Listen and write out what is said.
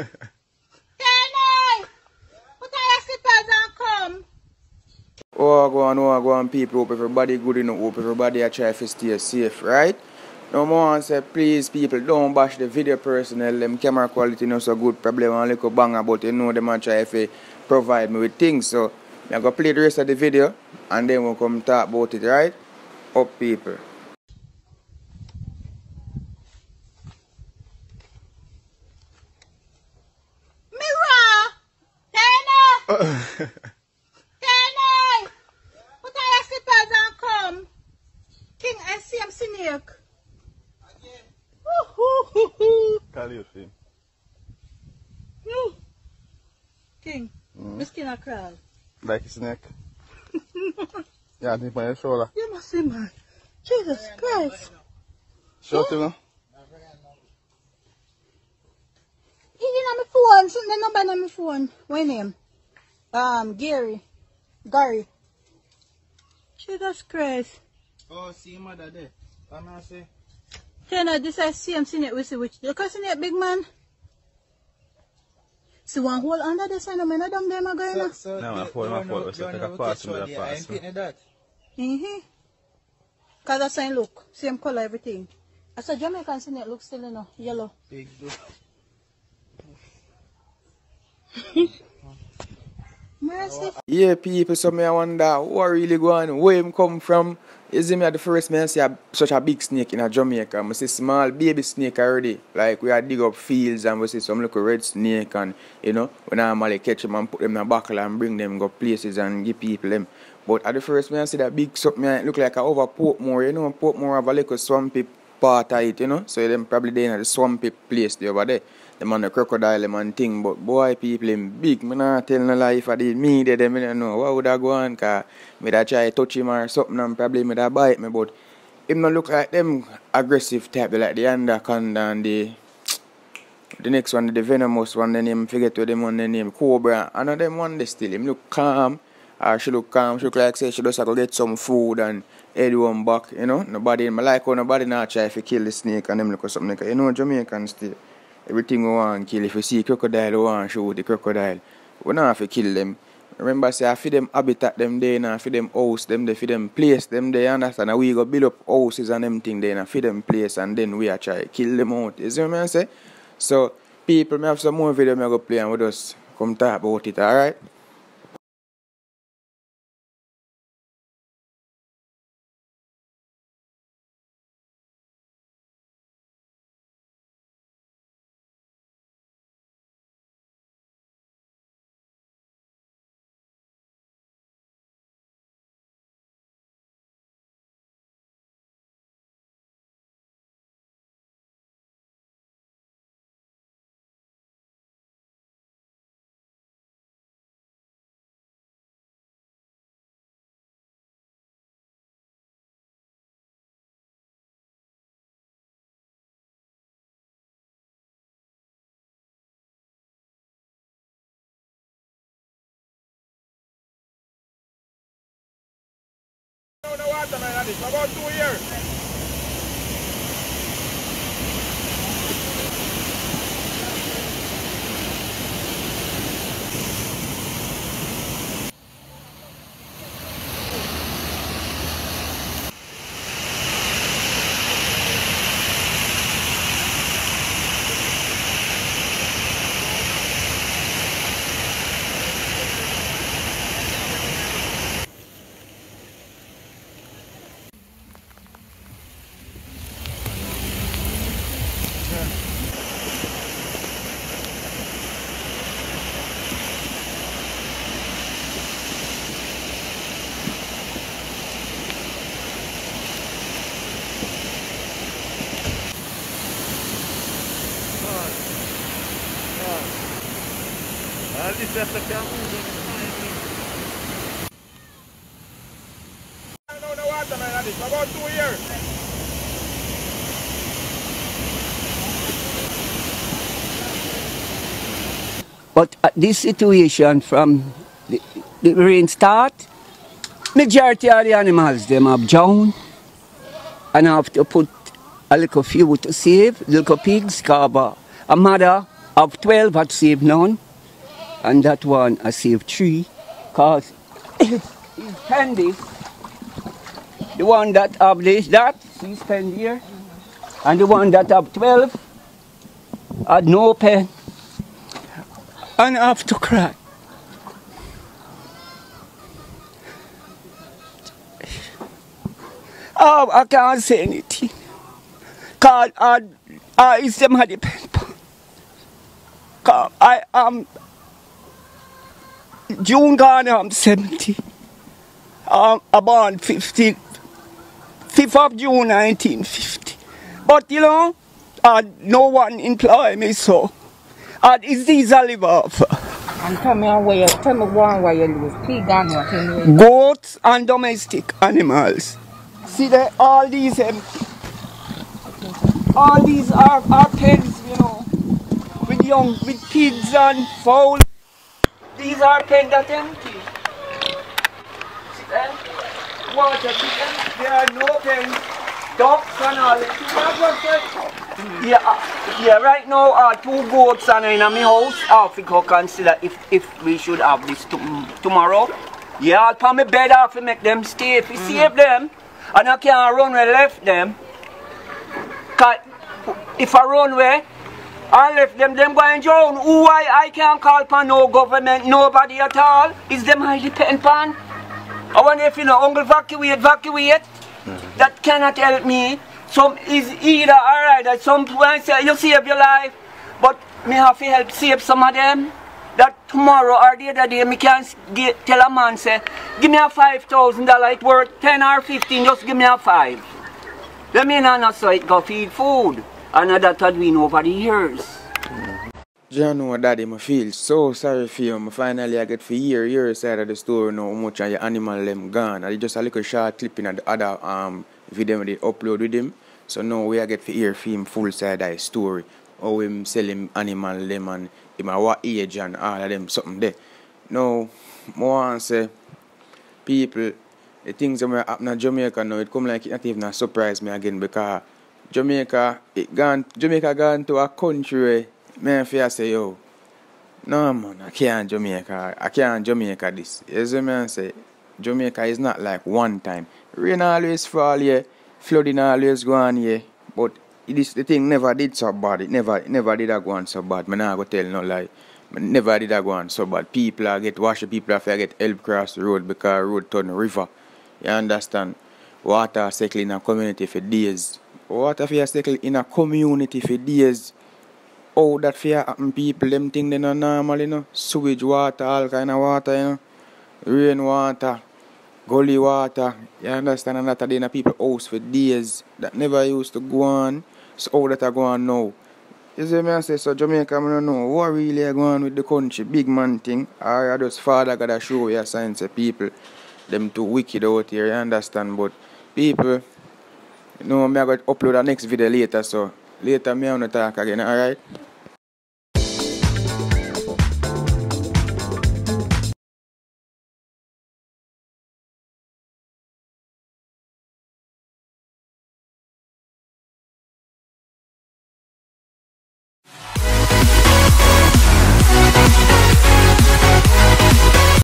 Oh, go on, oh, go on, people. Hope everybody good enough. Hope everybody a try to stay safe, right? No more say, please, people, don't bash the video personnel. Them camera quality not so good. Probably one little banger, but you know them a try to provide me with things. So, I'm going to play the rest of the video and then we'll come talk about it, right? Up, people. Mirror! Kenny! Kenny! Put on your slippers and come. King, I see him snake. Woo-hoo-hoo-hoo. Call your film. Woo. King, my skin a crawl. Like a snake. yeah, I think on your shoulder. You must see man. Jesus Christ. Shut him now. He's in on my phone. Something number on my phone. What name? Um, Gary. Gary. Jesus Christ. Oh, see mother there. Come and say. You know, this I see him seeing it with the witch. You can see it, big man. See one hole under the sign, I'm not dumb there, my guy. So, so, No, my you- phone, you my know- phone, so you take a we pass catch with a one. I pass, ain't that. Mm-hmm. Cause that sign look, same color, everything. I said Jamaican sign it look still, you know, yellow. Big do. Mercy. Yeah, people, so me I wonder what really going, where him come from. You see me at the first man see a, such a big snake in a Jamaica. I see small baby snake already. Like we are dig up fields and we see some little red snake and you know, we normally catch them and put them in a buckle and bring them go places and give people them. But at the first man see that big something look like a over Portmore, you know, Portmore have a little swampy part of it, you know. So them probably there in the swampy place there over there. Them on the crocodile them and thing, but boy people him big. Me not tell no lie if I did me there, them me don't know. What would I go on? Cause me da try touch him or something and probably me da bite me, but him not look like them aggressive type, like the anaconda and the the next one, the venomous one, the name forget what them one the name Cobra. Know them one they still him look calm. Or she look calm, she look like say she just to get some food and head one back, you know. Nobody like how nobody not try to kill the snake and them look or something like. You know Jamaicans still. Everything we want kill. If you see crocodile, we want shoot the crocodile. We not have to kill them. Remember say I feed them habitat them there and I feed them house them there, feed them place them there, understand? And we go build up houses and them thing there and feed them place and then we are try kill them out. You see what I say? So people may have some more video me go play and we just come talk about it, alright? About two years. About two years. But at this situation from the, the rain start, majority of the animals them have drowned. And I have to put a little few to save, little pigs, cause a mother of 12 I saved none. And that one I saved three. Cause it's, it's handy. The one that have this, that, see pen here. And the one that have 12 had no pen. And have to cry. Oh, I can't say anything. Cause I, I is them had the pen. Cause I am June gone, I'm 70. Um, I born 50, 5th of June 1950. But you know, uh, no one employ me so. Uh, it's these I live off. And tell me where you, tell me one where you lose pig and what. Goats and domestic animals. See that all these empty. All these are, are pens, you know, with young, with pigs and fowl. These are pens that empty. See that? Water chickens, there are no pens. Ducks and all that. See that what that? Yeah, uh, yeah, right now, uh, two goats are in my house. I think I consider if, if we should have this tomorrow. Yeah, I'll put my bed off and make them stay. If we save them, and I can't run where left them. Cause if I run where, I left them, them going drown. Who I, I can't call upon no government, nobody at all. Is them I depend upon? I wonder if you know, uncle evacuate, evacuate. That cannot help me. Some is either alright that some point say you save your life, but me have to help save some of them. That tomorrow or the other day me can get, tell a man say, give me a five thousand dollar it worth ten or fifteen, just give me a five. Let me not so it go feed food. And that had been over the years. John know daddy, I feel so sorry for you. I finally I get to hear your side of the story now how much of your animal them gone. And just a little short clipping in the other um video they upload with him. So now we I get to hear for him full side of his story. How him sell him animal them and him at what age and all of them something there. Now more want say people the things that happen in Jamaica now it come like it not even a surprise me again because Jamaica it gone Jamaica gone to a country man fear say yo no man I can't Jamaica I can't Jamaica this. You see me say Jamaica is not like one time. Rain always fall here, flooding always go on here. But this the thing never did so bad. It never it never did a go on so bad. Me nah go tell no lie. Never did a go on so bad. People are get wash people to get help cross the road because road turn river. You understand? Water cycle in a community for days. Water for cycle in a community for days. Oh, that fear happen people, them thing they not normal, you know. Sewage water, all kind of water, you know. Rain water, gully water. You understand? And that are in a people house for days. That never used to go on. So all that are go on now? You see me I say, so Jamaica, I don't know what really are going on with the country, big man thing. I just father gotta show you a sign say people, them too wicked out here, you understand? But people, Nu om jag I got upload the next video later, so later me I wanna talk again, alright?